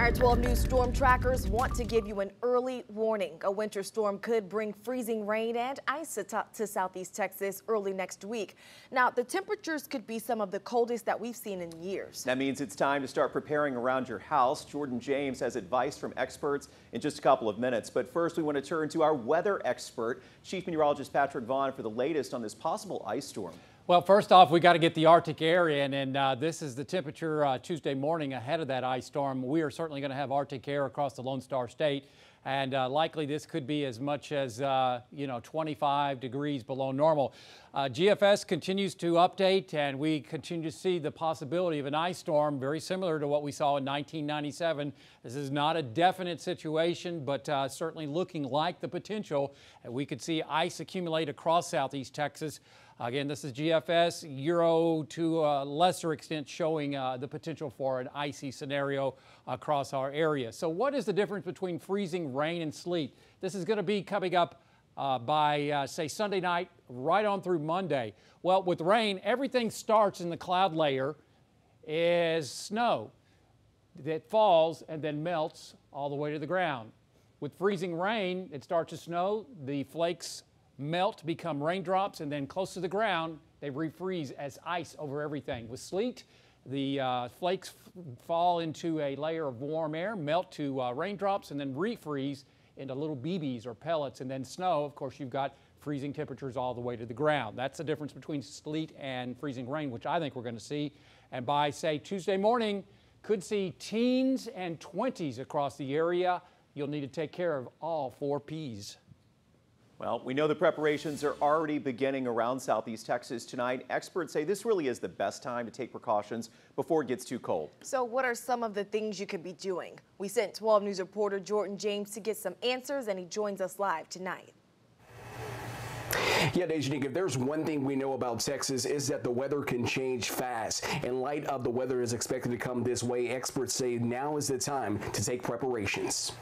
Our 12 News storm trackers want to give you an early warning. A winter storm could bring freezing rain and ice to, to southeast Texas early next week. Now, the temperatures could be some of the coldest that we've seen in years. That means it's time to start preparing around your house. Jordan James has advice from experts in just a couple of minutes. But first, we want to turn to our weather expert, Chief Meteorologist Patrick Vaughn, for the latest on this possible ice storm. Well, first off, we got to get the Arctic air in, and uh, this is the temperature uh, Tuesday morning ahead of that ice storm. We are certainly going to have Arctic air across the Lone Star State, and uh, likely this could be as much as uh, you know 25 degrees below normal. Uh, GFS continues to update, and we continue to see the possibility of an ice storm, very similar to what we saw in 1997. This is not a definite situation, but uh, certainly looking like the potential. we could see ice accumulate across southeast Texas. Again, this is GFS, Euro to a lesser extent showing uh, the potential for an icy scenario across our area. So what is the difference between freezing rain and sleet? This is going to be coming up uh, by, uh, say, Sunday night, right on through Monday. Well, with rain, everything starts in the cloud layer is snow that falls and then melts all the way to the ground. With freezing rain, it starts to snow, the flakes melt, become raindrops, and then close to the ground, they refreeze as ice over everything. With sleet, the uh, flakes fall into a layer of warm air, melt to uh, raindrops, and then refreeze into little BBs or pellets. And then snow, of course, you've got freezing temperatures all the way to the ground. That's the difference between sleet and freezing rain, which I think we're going to see. And by, say, Tuesday morning, could see teens and 20s across the area. You'll need to take care of all four P's. Well, we know the preparations are already beginning around southeast Texas tonight. Experts say this really is the best time to take precautions before it gets too cold. So what are some of the things you could be doing? We sent 12 News reporter Jordan James to get some answers, and he joins us live tonight. Yeah, Dejanique, if there's one thing we know about Texas is that the weather can change fast. In light of the weather is expected to come this way, experts say now is the time to take preparations.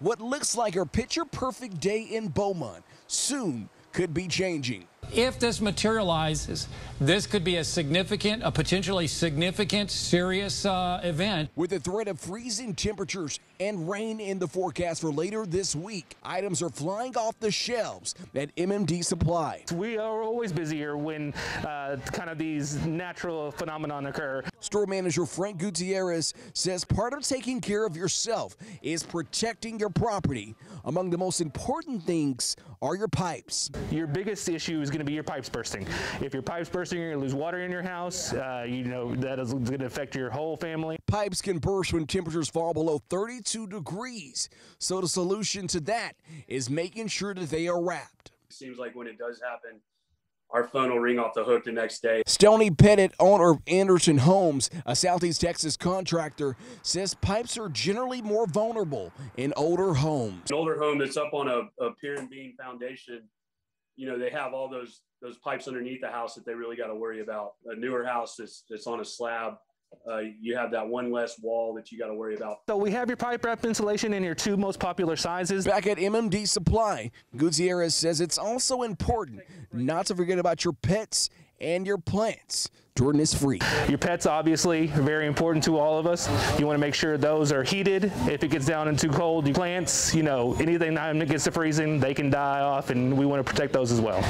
What looks like a picture perfect day in Beaumont soon could be changing. If this materializes, this could be a significant, a potentially significant, serious uh, event. With the threat of freezing temperatures and rain in the forecast for later this week, items are flying off the shelves at MMD Supply. We are always busier when uh, kind of these natural phenomenon occur. Store manager Frank Gutierrez says part of taking care of yourself is protecting your property. Among the most important things are your pipes. Your biggest issue is going to be your pipes bursting. If your pipes bursting, you're going to lose water in your house. Uh, you know that is going to affect your whole family. Pipes can burst when temperatures fall below 32 degrees. So the solution to that is making sure that they are wrapped. It seems like when it does happen, our phone will ring off the hook the next day. Stony Pettit, owner of Anderson Homes, a Southeast Texas contractor, says pipes are generally more vulnerable in older homes. An older home that's up on a, a pier and beam foundation, you know, they have all those those pipes underneath the house that they really got to worry about. A newer house that's that's on a slab, uh, you have that one less wall that you got to worry about. So we have your pipe wrap insulation in your two most popular sizes. Back at MMD Supply, Gutierrez says it's also important not to forget about your pets and your plants. Jordan is free. Your pets obviously are very important to all of us. You want to make sure those are heated. If it gets down and too cold, your plants, you know, anything that gets to freezing, they can die off, and we want to protect those as well.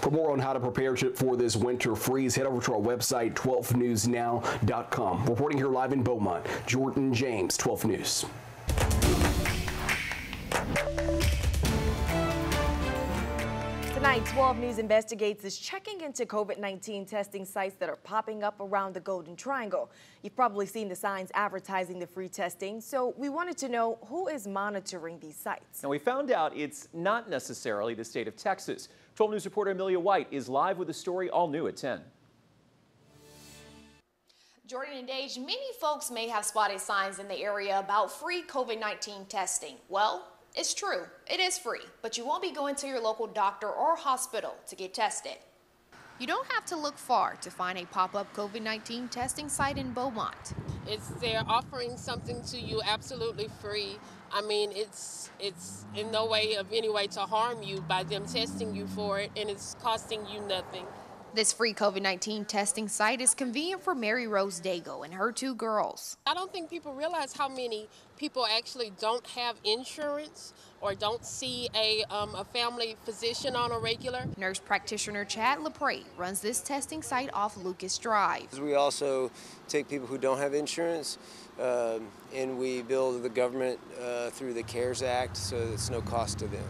For more on how to prepare for this winter freeze, head over to our website, 12newsnow.com. Reporting here live in Beaumont, Jordan James, 12 News. Tonight, 12 News Investigates is checking into COVID-19 testing sites that are popping up around the Golden Triangle. You've probably seen the signs advertising the free testing, so we wanted to know who is monitoring these sites. Now, we found out it's not necessarily the state of Texas. 12 News reporter Amelia White is live with the story all new at 10. Jordan and Dage, many folks may have spotted signs in the area about free COVID-19 testing. Well, it's true, it is free, but you won't be going to your local doctor or hospital to get tested. You don't have to look far to find a pop-up COVID-19 testing site in Beaumont. It's they're offering something to you absolutely free. I mean, it's it's in no way of any way to harm you by them testing you for it, and it's costing you nothing. This free COVID 19 testing site is convenient for Mary Rose Dago and her two girls. I don't think people realize how many people actually don't have insurance or don't see a, um, a family physician on a regular. Nurse practitioner Chad LaPrade runs this testing site off Lucas Drive. We also take people who don't have insurance um, and we bill the government uh, through the CARES Act so it's no cost to them.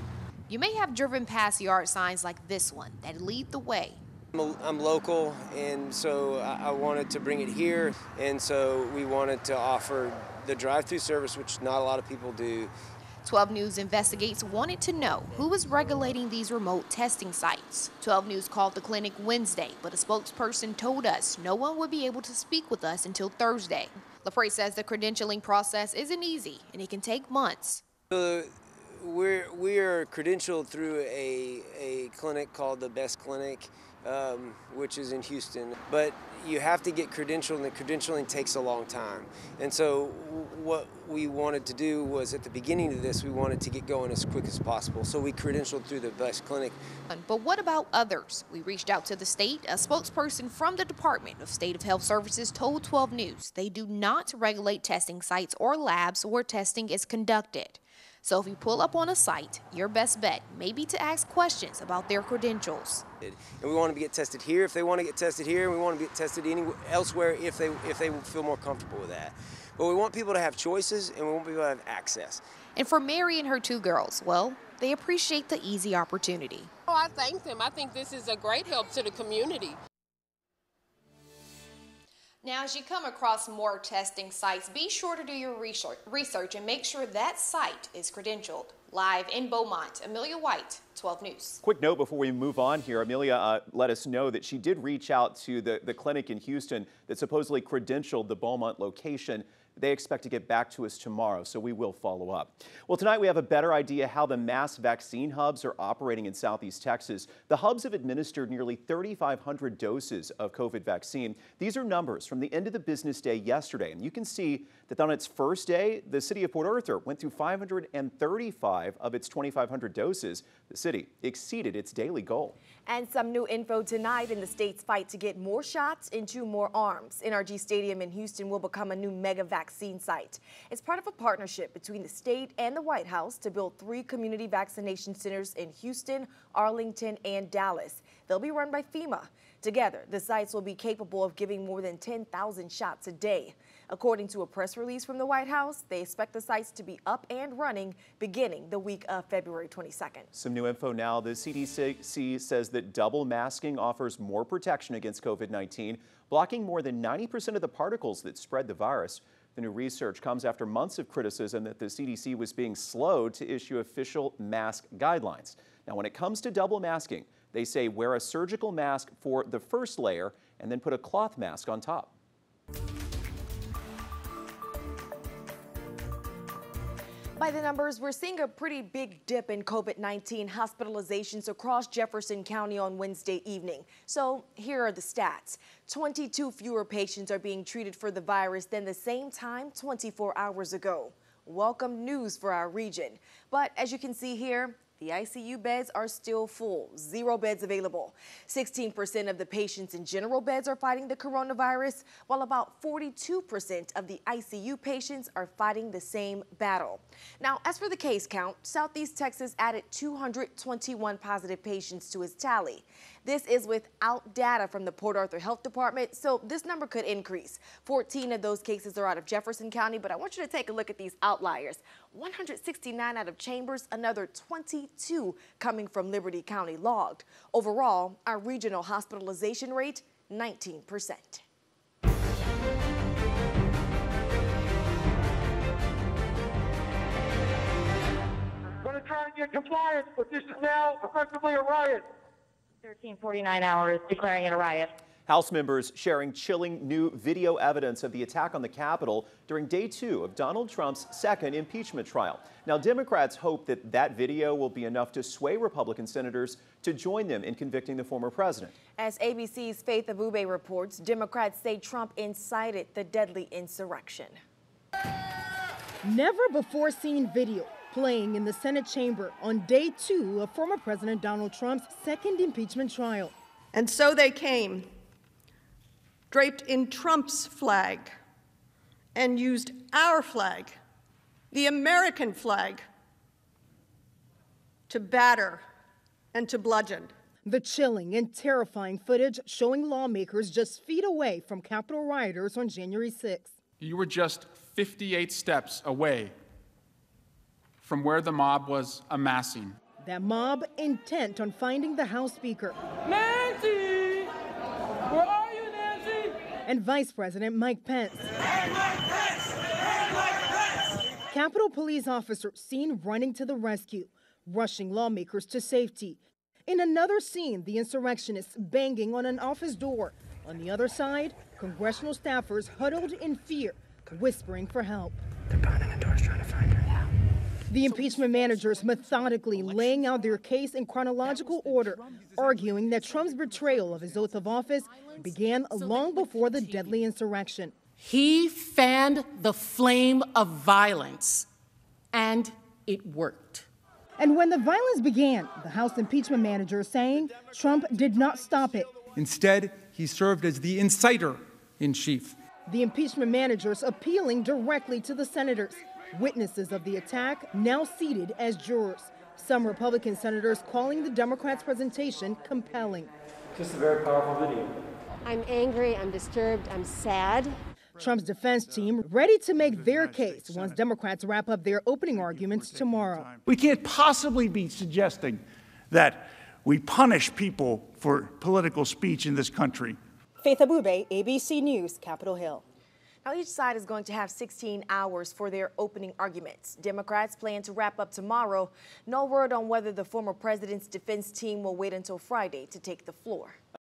You may have driven past yard signs like this one that lead the way. I'm, a, I'm local and so I, I wanted to bring it here and so we wanted to offer the drive-through service which not a lot of people do 12 News investigates wanted to know who was regulating these remote testing sites. 12 News called the clinic Wednesday, but a spokesperson told us no one would be able to speak with us until Thursday. LaPrade says the credentialing process isn't easy and it can take months. So we're, we are credentialed through a, a clinic called the Best Clinic um, which is in Houston. But you have to get credentialed, and the credentialing takes a long time. And so, what we wanted to do was at the beginning of this, we wanted to get going as quick as possible. So, we credentialed through the best clinic. But what about others? We reached out to the state. A spokesperson from the Department of State of Health Services told 12 News they do not regulate testing sites or labs where testing is conducted. So if you pull up on a site, your best bet may be to ask questions about their credentials. And we want to get tested here if they want to get tested here, and we want to get tested anywhere elsewhere if they if they feel more comfortable with that. But we want people to have choices, and we want people to have access. And for Mary and her two girls, well, they appreciate the easy opportunity. Oh, I thank them. I think this is a great help to the community. Now, as you come across more testing sites, be sure to do your research and make sure that site is credentialed. Live in Beaumont, Amelia White, 12 News. Quick note before we move on here. Amelia uh, let us know that she did reach out to the, the clinic in Houston that supposedly credentialed the Beaumont location. They expect to get back to us tomorrow, so we will follow up. Well, tonight we have a better idea how the mass vaccine hubs are operating in southeast Texas. The hubs have administered nearly 3,500 doses of COVID vaccine. These are numbers from the end of the business day yesterday, and you can see that on its first day, the city of Port Arthur went through 535 of its 2,500 doses. The city exceeded its daily goal. And some new info tonight in the state's fight to get more shots into more arms. NRG Stadium in Houston will become a new mega vaccine site. It's part of a partnership between the state and the White House to build three community vaccination centers in Houston, Arlington, and Dallas. They'll be run by FEMA. Together, the sites will be capable of giving more than 10,000 shots a day. According to a press release from the White House, they expect the sites to be up and running beginning the week of February 22nd. Some new info now. The CDC says that double masking offers more protection against COVID-19, blocking more than 90% of the particles that spread the virus. The new research comes after months of criticism that the CDC was being slow to issue official mask guidelines. Now, when it comes to double masking, they say wear a surgical mask for the first layer and then put a cloth mask on top. By the numbers, we're seeing a pretty big dip in COVID-19 hospitalizations across Jefferson County on Wednesday evening. So here are the stats. 22 fewer patients are being treated for the virus than the same time 24 hours ago. Welcome news for our region. But as you can see here, the ICU beds are still full, zero beds available. 16% of the patients in general beds are fighting the coronavirus, while about 42% of the ICU patients are fighting the same battle. Now, as for the case count, Southeast Texas added 221 positive patients to its tally. This is without data from the Port Arthur Health Department, so this number could increase. 14 of those cases are out of Jefferson County, but I want you to take a look at these outliers. 169 out of Chambers, another 22 coming from Liberty County logged. Overall, our regional hospitalization rate, 19 percent. Going to try and get compliance, but this is now effectively a riot. 1349 hours declaring it a riot. House members sharing chilling new video evidence of the attack on the Capitol during day two of Donald Trump's second impeachment trial. Now, Democrats hope that that video will be enough to sway Republican senators to join them in convicting the former president. As ABC's Faith Abubey reports, Democrats say Trump incited the deadly insurrection. Never before seen video playing in the Senate chamber on day two of former President Donald Trump's second impeachment trial. And so they came, draped in Trump's flag, and used our flag, the American flag, to batter and to bludgeon. The chilling and terrifying footage showing lawmakers just feet away from Capitol rioters on January 6th. You were just 58 steps away from where the mob was amassing. That mob intent on finding the House Speaker. Nancy! Where are you, Nancy? And Vice President Mike Pence. Hey, Mike Pence! Hey, Mike Pence! Capitol police officers seen running to the rescue, rushing lawmakers to safety. In another scene, the insurrectionists banging on an office door. On the other side, congressional staffers huddled in fear, whispering for help. They're pounding the doors trying to find her. Yeah. The impeachment managers methodically laying out their case in chronological order, arguing that Trump's betrayal of his oath of office began long before the deadly insurrection. He fanned the flame of violence, and it worked. And when the violence began, the House impeachment manager saying Trump did not stop it. Instead, he served as the inciter in chief. The impeachment managers appealing directly to the senators, witnesses of the attack now seated as jurors. Some Republican senators calling the Democrats' presentation compelling. Just a very powerful video. I'm angry, I'm disturbed, I'm sad. Trump's defense team ready to make their case once Democrats wrap up their opening arguments tomorrow. We can't possibly be suggesting that we punish people for political speech in this country. Faith Abubey, ABC News, Capitol Hill. Now, each side is going to have 16 hours for their opening arguments. Democrats plan to wrap up tomorrow. No word on whether the former president's defense team will wait until Friday to take the floor.